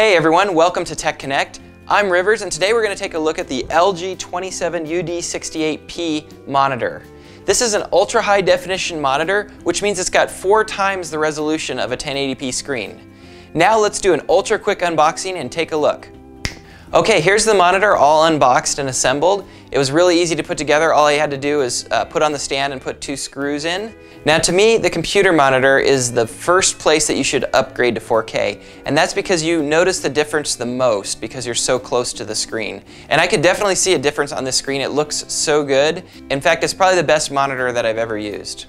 Hey everyone, welcome to Tech Connect. I'm Rivers and today we're going to take a look at the LG 27UD68P monitor. This is an ultra high definition monitor, which means it's got four times the resolution of a 1080p screen. Now let's do an ultra quick unboxing and take a look. Okay, here's the monitor all unboxed and assembled. It was really easy to put together. All I had to do is uh, put on the stand and put two screws in. Now to me, the computer monitor is the first place that you should upgrade to 4K. And that's because you notice the difference the most because you're so close to the screen. And I could definitely see a difference on the screen. It looks so good. In fact, it's probably the best monitor that I've ever used.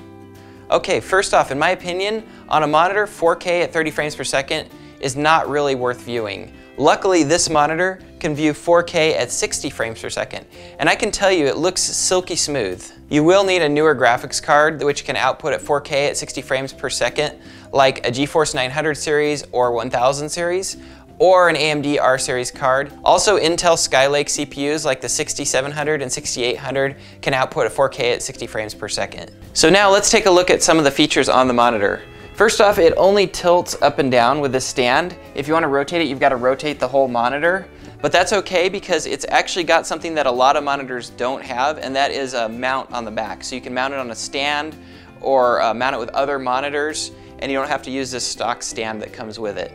Okay, first off, in my opinion, on a monitor, 4K at 30 frames per second is not really worth viewing. Luckily, this monitor can view 4K at 60 frames per second, and I can tell you it looks silky smooth. You will need a newer graphics card which can output at 4K at 60 frames per second, like a GeForce 900 series or 1000 series, or an AMD R series card. Also, Intel Skylake CPUs like the 6700 and 6800 can output at 4K at 60 frames per second. So now let's take a look at some of the features on the monitor. First off, it only tilts up and down with the stand. If you want to rotate it, you've got to rotate the whole monitor. But that's okay because it's actually got something that a lot of monitors don't have, and that is a mount on the back. So you can mount it on a stand or uh, mount it with other monitors, and you don't have to use this stock stand that comes with it.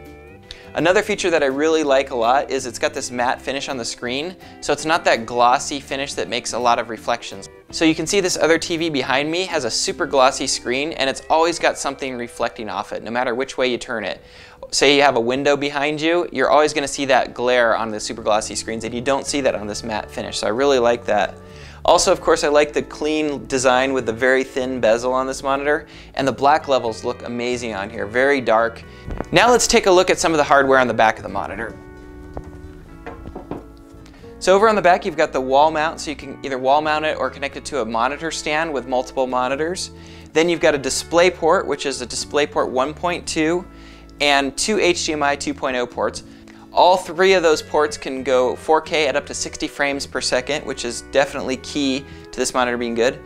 Another feature that I really like a lot is it's got this matte finish on the screen, so it's not that glossy finish that makes a lot of reflections. So you can see this other TV behind me has a super glossy screen and it's always got something reflecting off it, no matter which way you turn it. Say you have a window behind you, you're always going to see that glare on the super glossy screens and you don't see that on this matte finish, so I really like that. Also, of course, I like the clean design with the very thin bezel on this monitor, and the black levels look amazing on here, very dark. Now let's take a look at some of the hardware on the back of the monitor. So over on the back, you've got the wall mount, so you can either wall mount it or connect it to a monitor stand with multiple monitors. Then you've got a display port, which is a DisplayPort 1.2 and two HDMI 2.0 ports. All three of those ports can go 4K at up to 60 frames per second, which is definitely key to this monitor being good.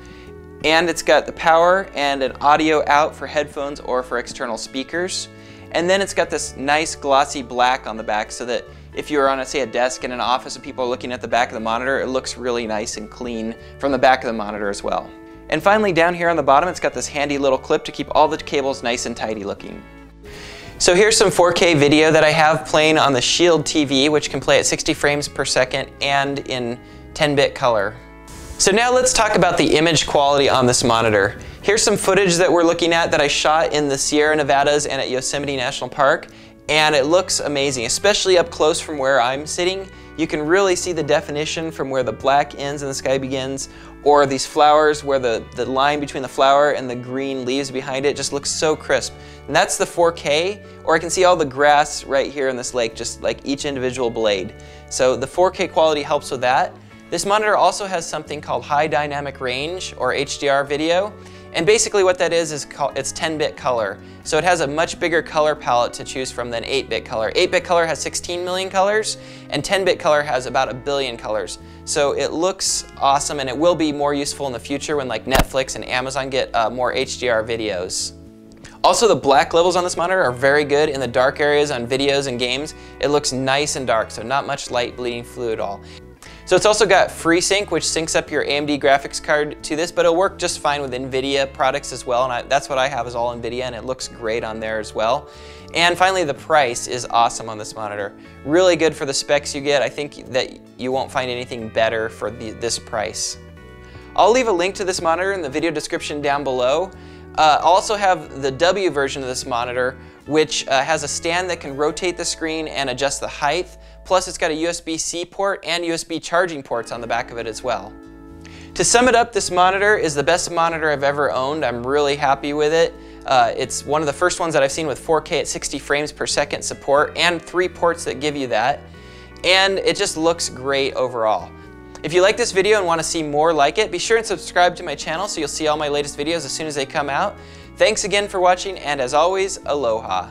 And it's got the power and an audio out for headphones or for external speakers. And then it's got this nice glossy black on the back so that if you're on, a, say, a desk in an office and people are looking at the back of the monitor, it looks really nice and clean from the back of the monitor as well. And finally, down here on the bottom, it's got this handy little clip to keep all the cables nice and tidy looking. So here's some 4K video that I have playing on the Shield TV, which can play at 60 frames per second and in 10-bit color. So now let's talk about the image quality on this monitor. Here's some footage that we're looking at that I shot in the Sierra Nevadas and at Yosemite National Park, and it looks amazing, especially up close from where I'm sitting. You can really see the definition from where the black ends and the sky begins, or these flowers where the, the line between the flower and the green leaves behind it just looks so crisp. And that's the 4K, or I can see all the grass right here in this lake, just like each individual blade. So the 4K quality helps with that. This monitor also has something called high dynamic range, or HDR video. And basically what that is, is it's 10-bit color. So it has a much bigger color palette to choose from than 8-bit color. 8-bit color has 16 million colors, and 10-bit color has about a billion colors. So it looks awesome, and it will be more useful in the future when like Netflix and Amazon get uh, more HDR videos. Also, the black levels on this monitor are very good in the dark areas on videos and games. It looks nice and dark, so not much light bleeding through at all. So it's also got FreeSync, which syncs up your AMD graphics card to this, but it'll work just fine with NVIDIA products as well, and I, that's what I have is all NVIDIA, and it looks great on there as well. And finally, the price is awesome on this monitor. Really good for the specs you get. I think that you won't find anything better for the, this price. I'll leave a link to this monitor in the video description down below. Uh, also have the W version of this monitor, which uh, has a stand that can rotate the screen and adjust the height. Plus it's got a USB-C port and USB charging ports on the back of it as well. To sum it up, this monitor is the best monitor I've ever owned. I'm really happy with it. Uh, it's one of the first ones that I've seen with 4K at 60 frames per second support and three ports that give you that. And it just looks great overall. If you like this video and want to see more like it, be sure and subscribe to my channel so you'll see all my latest videos as soon as they come out. Thanks again for watching, and as always, aloha.